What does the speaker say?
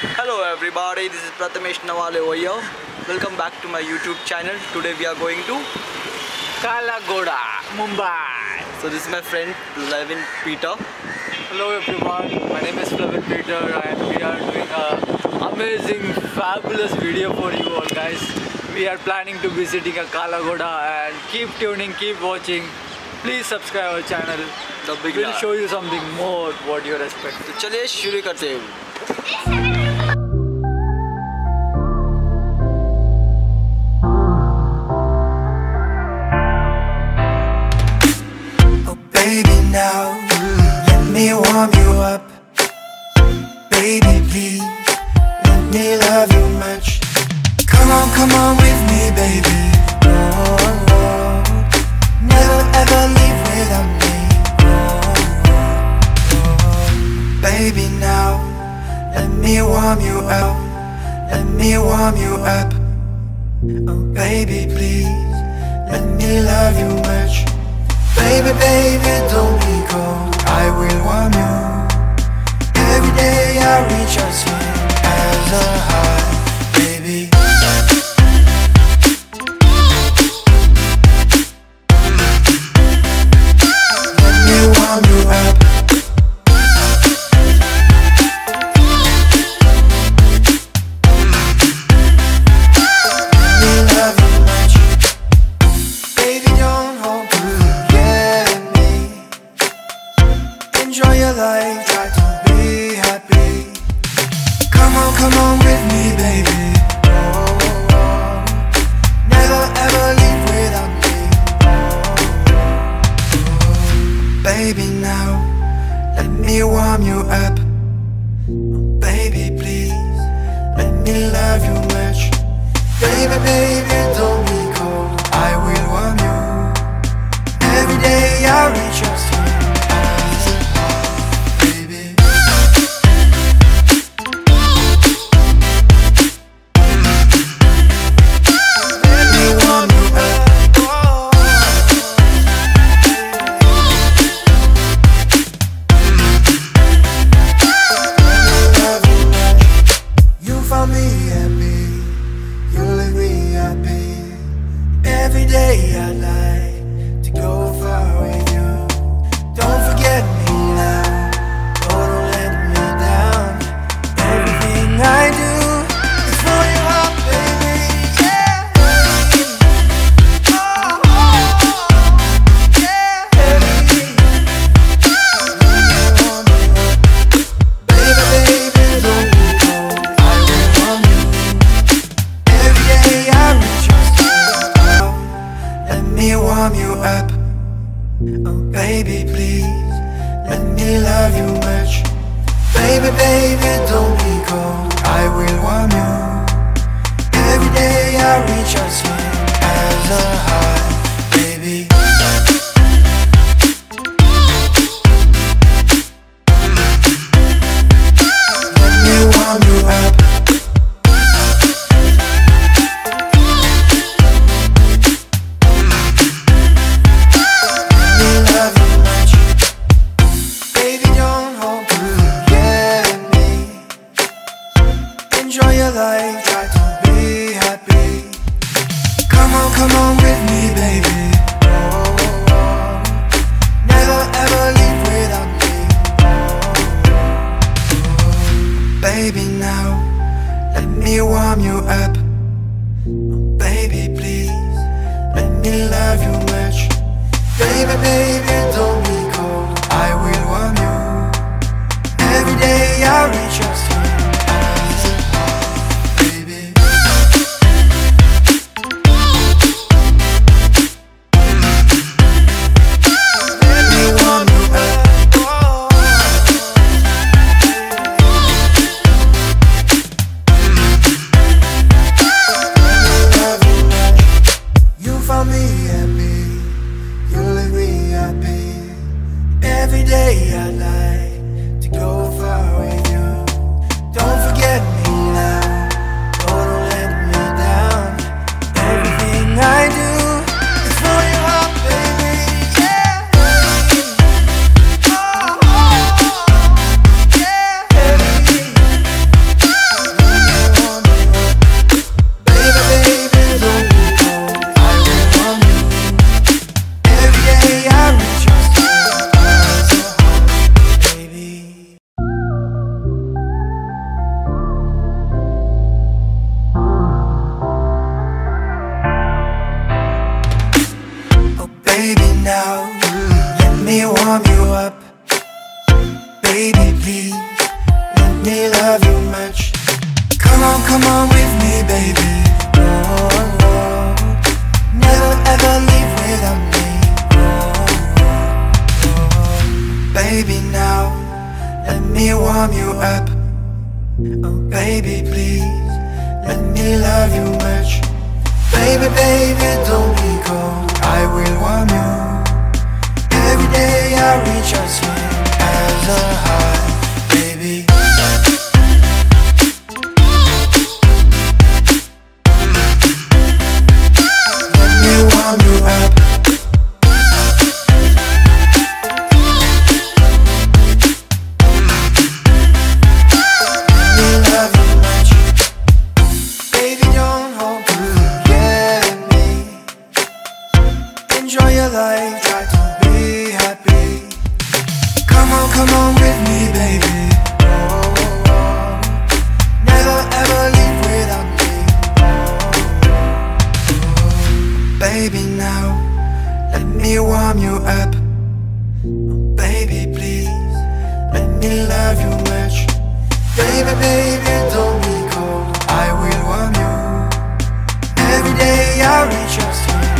Hello everybody, this is Prathamesh Nawale over here. Welcome back to my YouTube channel. Today we are going to Kala Ghoda, Mumbai. So this is my friend Levin Peter. Hello everyone, my name is Levin Peter and we are doing an amazing, fabulous video for you all guys. We are planning to visiting a Kala Ghoda and keep tuning, keep watching. Please subscribe our channel. The big we'll show you something more what you respect. expecting. चलिए शुरू करते warm you up. Baby please, let me love you much. Come on, come on with me baby. Oh. Never ever leave without me. Oh. Baby now, let me warm you up. Let me warm you up. Oh baby please, let me love you much. Baby, baby, a high, me Baby, baby, don't be cold. I will warm you. Every day I reach out to you as a high, love you much. Baby, baby, don't love you much. Come on, come on with me, baby. Oh. Never ever leave without me. Oh. Baby, now let me warm you up. Oh, baby, please let me love you much. Baby, baby, don't be cold. I will warm you. Every day I reach out swing Come on with me, baby. Never ever leave without me. Baby, now let me warm you up. Baby, please let me love you much. Baby, baby, don't be cold. I will warm you every day. I reach your skin.